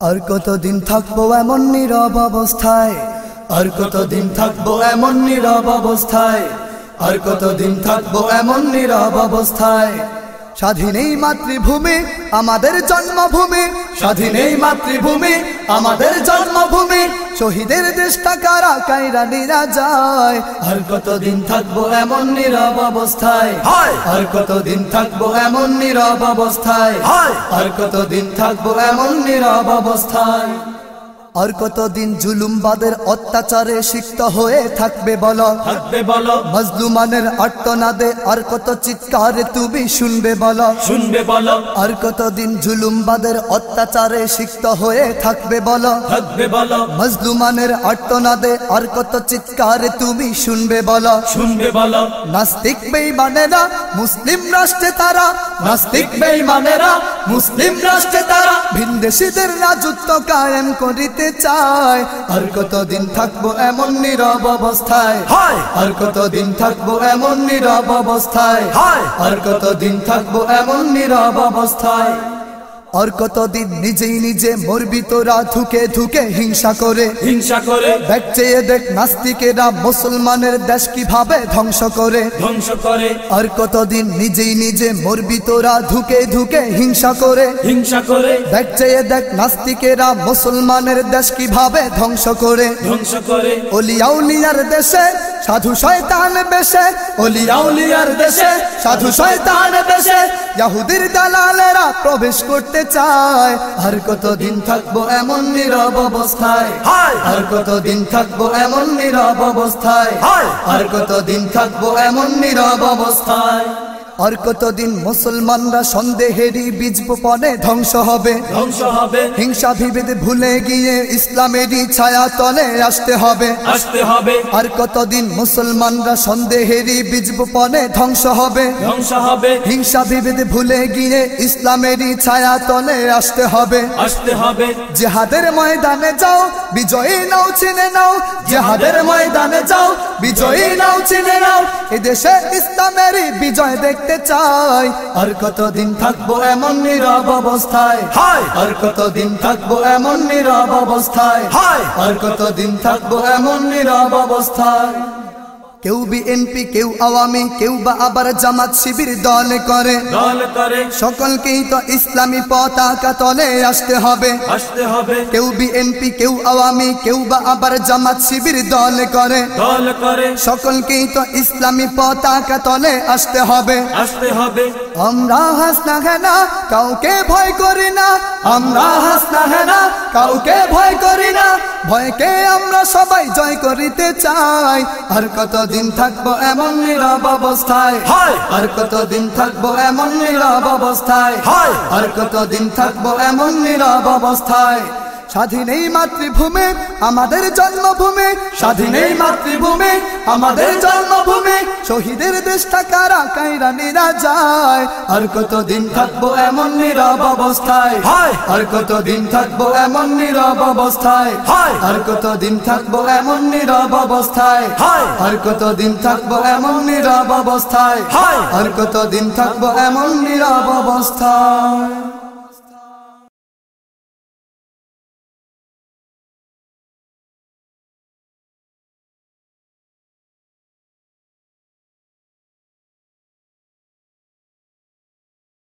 আর কতদিন থাকব এমন নীরব অবস্থায়? আর কতদিন থাকব এমন নীরব অবস্থায়? আর কতদিন থাকব এমন নীরব অবস্থায়? স্বাধীন এই মাতৃভূমি আমাদের জন্মভূমি। স্বাধীন এই মাতৃভূমি আমাদের জন্মভূমি। শহীদের দেশটা কারা কাইরা নিরা যায়। আর কতদিন থাকব এমন নীরব অবস্থায়? হয়। আর কতদিন থাকব এমন নীরব অবস্থায়? হয়। আর কতদিন থাকব এমন নীরব অবস্থায়? আর কতদিন জুলুমবাদের অত্যাচারে সিক্ত হয়ে থাকবে বলো? থাকবে বলো। মজলুমানের আর্তনাদে আর কত চিৎকারে তুমি শুনবে বলো? শুনবে বলো। আর কতদিন জুলুমবাদের অত্যাচারে সিক্ত হয়ে থাকবে বলো? থাকবে বলো। মজলুমানের আর্তনাদে আর কত চিৎকারে তুমি শুনবে বলো? শুনবে বলো। নাস্তিক বেঈমানেরা মুসলিম রাষ্ট্রে তারা। নাস্তিক বেঈমানেরা মুসলিম রাষ্ট্রে তারা। ভিনদেশীদের রাজত্ব কায়েম করিতে চায় আর কতদিন থাকব এমন নীরব অবস্থায় হয়। আর কতদিন থাকব এমন নীরব অবস্থায় হয়। আর কতদিন থাকব এমন নীরব অবস্থায় আর কতদিন নিজেই নিজে মরবি তোরা ধুকে ধুকে হিংসা করে। হিংসা করে। দেখ চেয়ে দেখ নাস্তিকেরা মুসলমানের দেশ কীভাবে ধ্বংস করে। ধ্বংস করে। আর কতদিন নিজেই নিজে মরবি তোরা ধুকে ধুকে হিংসা করে। হিংসা করে। দেখ চেয়ে দেখ নাস্তিকেরা মুসলমানের দেশ কীভাবে ধ্বংস করে। ধ্বংস করে। অলিয়াউলিয়ার দেশে সাধু শয়তান বেশে অলিয়াউলিয়ার দেশে। সাধু শয়তান বেশে ইয়াহুদির দালালেরা প্রবেশ করতে চায়। আর কত দিন থাকব এমন নীরব অবস্থায়? হায়! আর কতদিন থাকব এমন নীরব অবস্থায়? হায়! আর কতদিন থাকব এমন নীরব অবস্থায়? আর কতদিন মুসলমানরা সন্দেহেরই বীজ বপনে ধ্বংস হবে? ধ্বংস হবে। হিংসা বিভেদ ভুলে গিয়ে ইসলামেরই ছায়া তলে আসতে হবে। আসতে হবে। আর কতদিন মুসলমানরা সন্দেহেরই বীজ বপনে ধ্বংস হবে? ধ্বংস হবে। হিংসা বিভেদ ভুলে গিয়ে ইসলামেরই ছায়া তলে আসতে হবে। আসতে হবে। জেহাদের ময়দানে যাও বিজয়ী নাও চিনে নাও। জেহাদের ময়দানে যাও বিজয়ী নাও চিনে নাও এদেশে ইসলামেরই বিজয় দেখতে চাই। আর কতদিন থাকব এমন নীরব অবস্থায়? হায়! আর কতদিন থাকব এমন নীরব অবস্থায়? হায়! আর কতদিন থাকব এমন নীরব অবস্থায়? কেউ বিএনপি কেউ আওয়ামী কেউ বা আবার জামাত শিবির দল করে। দল করে। সকলকেই তো ইসলামী পতাকা তলে আসতে হবে। আসতে হবে। কেউ বিএনপি কেউ আওয়ামী কেউ বা আবার জামাত শিবির দল করে। দল করে। সকলকেই তো ইসলামী পতাকা তলে আসতে হবে। আসতে হবে। আমরা হাস না হেনা কাউকে ভয় করি না। আমরা হাস না হেনা কাউকে ভয় করি না। ভয়কে আমরা সবাই জয় করিতে চাই। আর কতদিন থাকব এমন নীরব অবস্থায় হয়। আর কতদিন থাকব এমন নীরব অবস্থায় হয়। আর কতদিন থাকব এমন নীরব অবস্থায় স্বাধীন এই মাতৃভূমি আমাদের জন্মভূমি স্বাধীন এই মাতৃভূমি আমাদের জন্মভূমি শহীদের দেশটা কারা কাইরা নিরা যায় আর কতদিন থাকব এমন নীরব অবস্থায় হয়। আর কতদিন থাকব এমন নীরব অবস্থায় হয়। আর কতদিন থাকব এমন নীরব অবস্থায় হয়। আর কতদিন থাকব এমন নীরব অবস্থায় হয়। আর কতদিন থাকব এমন নীরব অবস্থায়